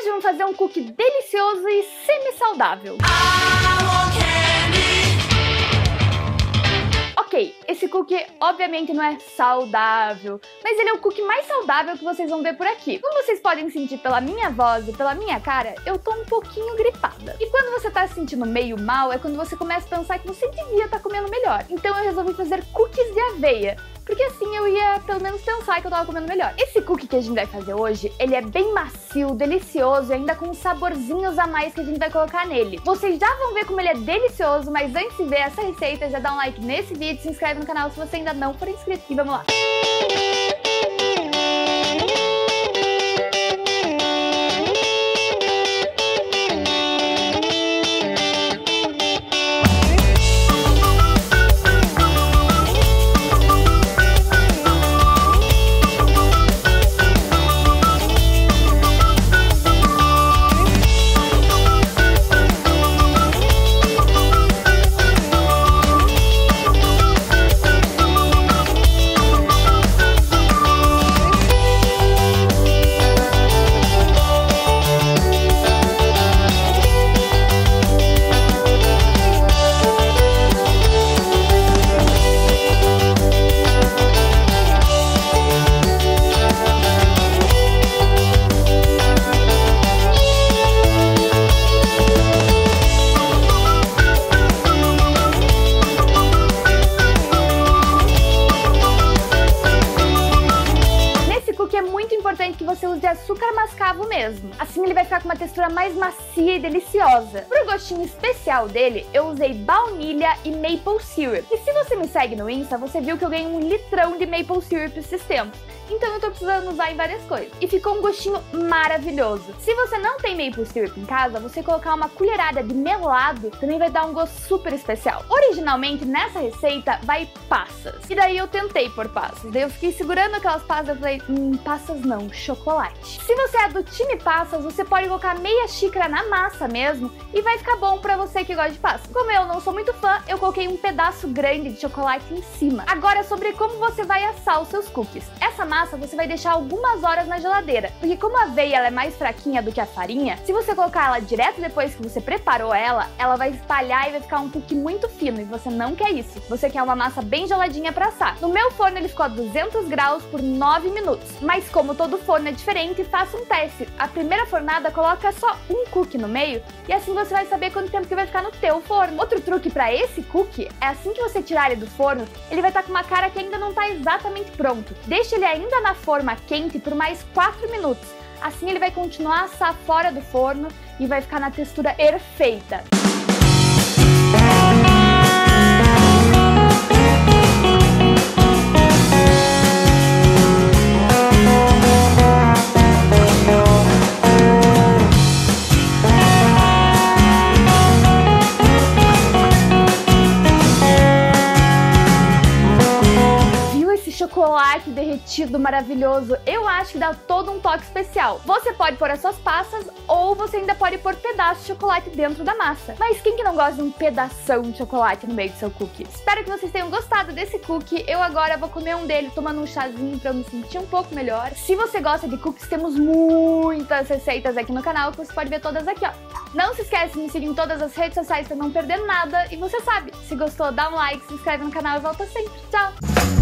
Hoje vamos fazer um cookie delicioso e semi-saudável. Ok, esse cookie obviamente não é saudável, mas ele é o cookie mais saudável que vocês vão ver por aqui. Como vocês podem sentir pela minha voz e pela minha cara, eu tô um pouquinho gripada. E quando você tá se sentindo meio mal, é quando você começa a pensar que você devia estar tá comendo melhor. Então eu resolvi fazer cookies de aveia, porque assim eu ia pelo menos pensar que eu tava comendo melhor. Esse cookie que a gente vai fazer hoje, ele é bem macio, delicioso e ainda com saborzinhos a mais que a gente vai colocar nele. Vocês já vão ver como ele é delicioso, mas antes de ver essa receita, já dá um like nesse vídeo, se inscreve no canal se você ainda não for inscrito e vamos lá. importante você use açúcar mascavo mesmo. Assim ele vai ficar com uma textura mais macia e deliciosa. Pro gostinho especial dele, eu usei baunilha e maple syrup. E se você me segue no Insta, você viu que eu ganhei um litrão de maple syrup esses tempos então eu tô precisando usar em várias coisas. E ficou um gostinho maravilhoso. Se você não tem maple syrup em casa, você colocar uma colherada de melado também vai dar um gosto super especial. Originalmente, nessa receita, vai passas. E daí eu tentei pôr passas. Daí eu fiquei segurando aquelas passas e falei, hum, passas não, chocolate. Se você é do time passas, você pode colocar meia xícara na massa mesmo e vai ficar bom pra você que gosta de passas. Como eu não sou muito fã, eu coloquei um pedaço grande de chocolate em cima. Agora sobre como você vai assar os seus cookies. Essa massa você vai deixar algumas horas na geladeira, porque como a aveia ela é mais fraquinha do que a farinha, se você colocar ela direto depois que você preparou ela, ela vai espalhar e vai ficar um cookie muito fino, e você não quer isso. Você quer uma massa bem geladinha para assar. No meu forno ele ficou a 200 graus por 9 minutos, mas como todo forno é diferente, faça um teste. A primeira fornada coloca só um cookie no meio, e assim você vai saber quanto tempo que vai ficar no teu forno. Outro truque para esse cookie é assim que você tirar ele do forno, ele vai estar tá com uma cara que ainda não está exatamente pronto. Deixe ele ainda na forma quente por mais 4 minutos. Assim ele vai continuar a assar fora do forno e vai ficar na textura perfeita. Chocolate derretido maravilhoso. Eu acho que dá todo um toque especial. Você pode pôr as suas passas ou você ainda pode pôr pedaços de chocolate dentro da massa. Mas quem que não gosta de um pedação de chocolate no meio do seu cookie? Espero que vocês tenham gostado desse cookie. Eu agora vou comer um dele tomando um chazinho para eu me sentir um pouco melhor. Se você gosta de cookies, temos muitas receitas aqui no canal que você pode ver todas aqui, ó. Não se esquece de me seguir em todas as redes sociais para não perder nada. E você sabe, se gostou, dá um like, se inscreve no canal e volta sempre. Tchau!